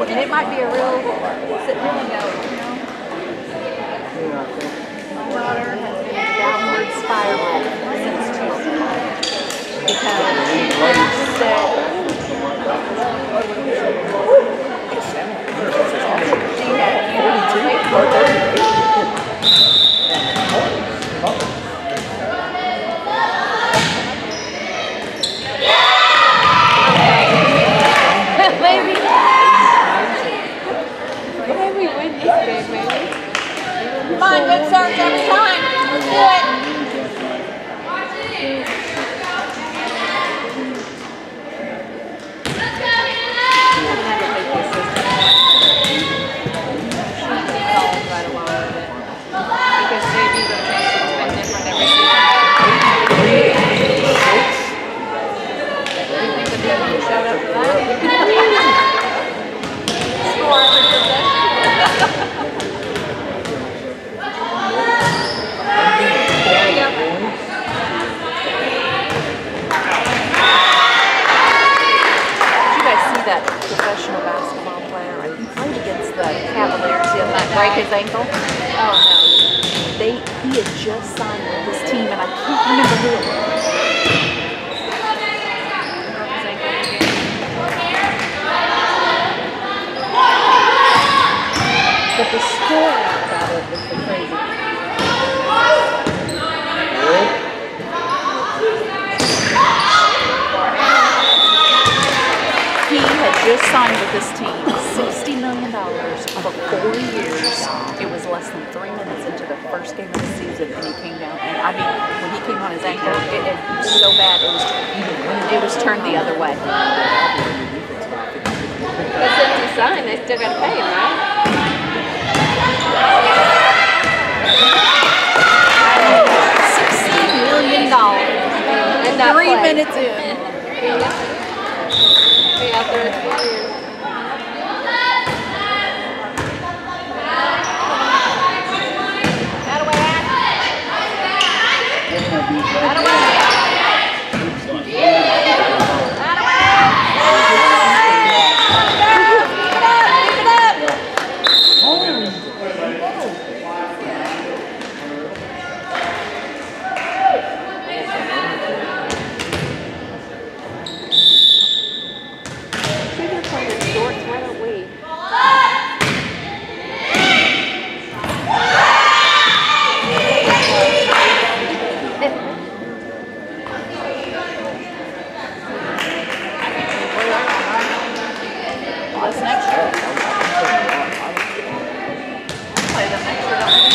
what And it might be a real, really note, you know? My daughter has been in a downward spiral since Tuesday. Because she thinks that she had his ankle. Oh no. They he had just signed with this team and I can't remember who it was. But the story about it is the crazy. He had just signed with this team, I mean, when he came on his ankle, it, it was so bad, it was it was turned the other way. But since he signed, they still got to pay him, right? $60 million. And Three play. minutes in. Be out there at four years. That away, That away. See, they're playing in shorts. Why don't we? What's next year? Play them next year, don't we?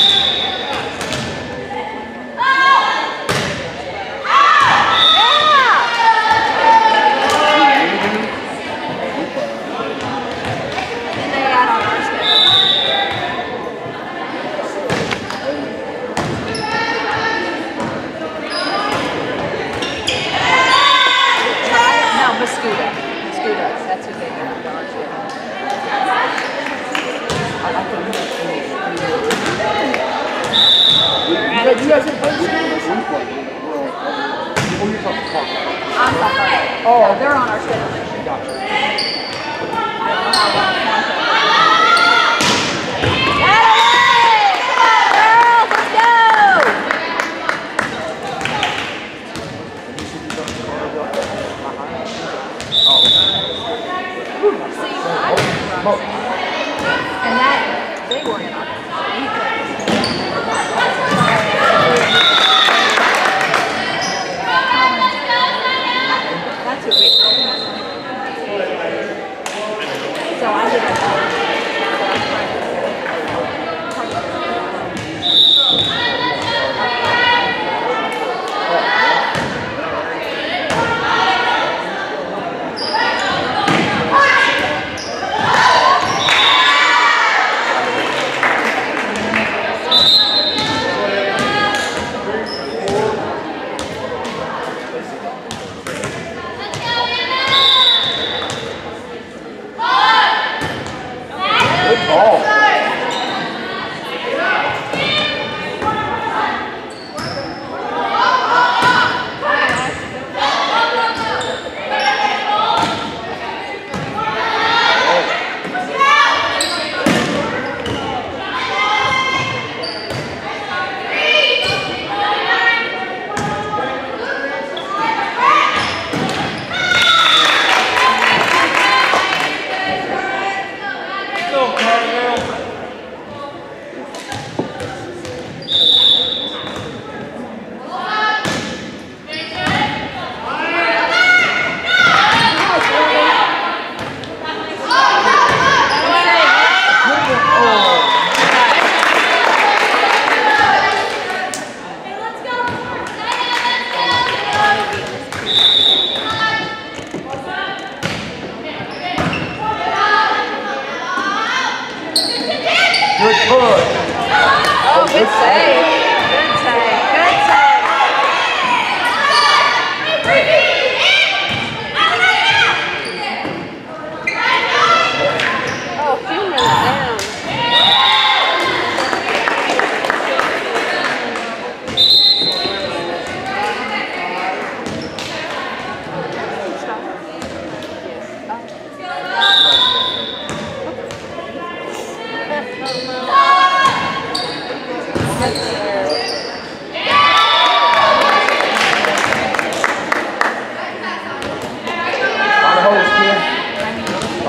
Then they add on our schedule. No, Mascoutah. Mascoutah. That's who they got on our schedule. Yeah, you guys didn't play this game this week, like, well, oh, you're talking Clark. I'm sorry. Oh, they're on our schedule. Gotcha. Hood. Oh, good save.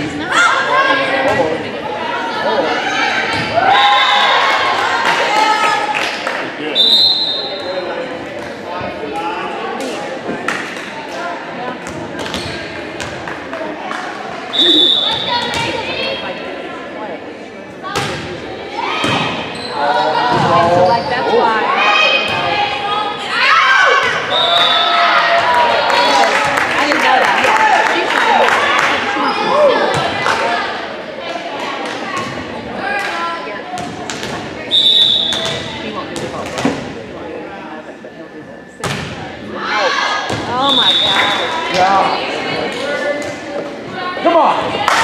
he's not. Come on.